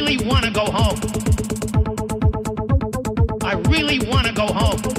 really want to go home. I really want to go home.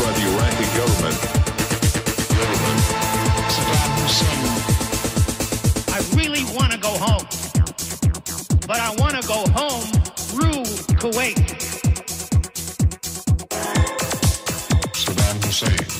by the Iraqi government. government. Saddam Hussein. I really want to go home, but I want to go home through Kuwait. Saddam Hussein.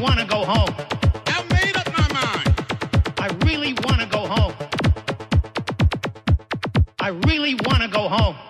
want to go home. I made up my mind. I really want to go home. I really want to go home.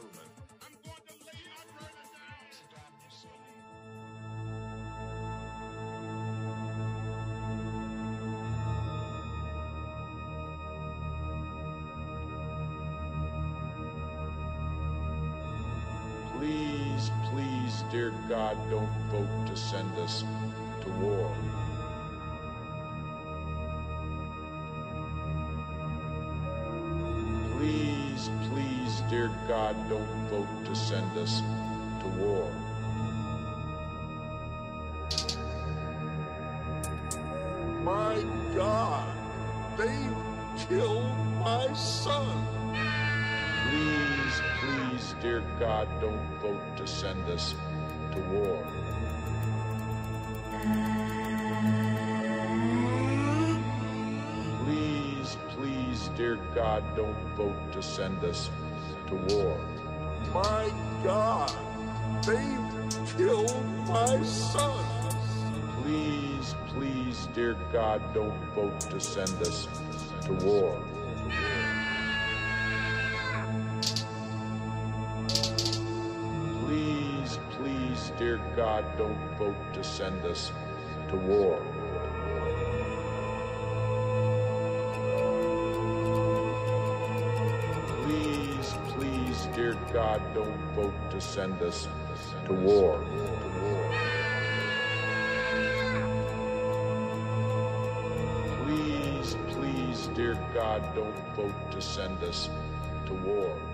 Please, please, dear God, don't vote to send us to war. Please, please, dear God, don't vote to send us to war. My God, they killed my son. Please, please, dear God, don't vote to send us to war. Please, please, dear God, don't vote to send us to war. My God, they've killed my son. Please, please, dear God, don't vote to send us to war. Dear God, don't vote to send us to war. Please, please, dear God, don't vote to send us to war. Please, please, dear God, don't vote to send us to war.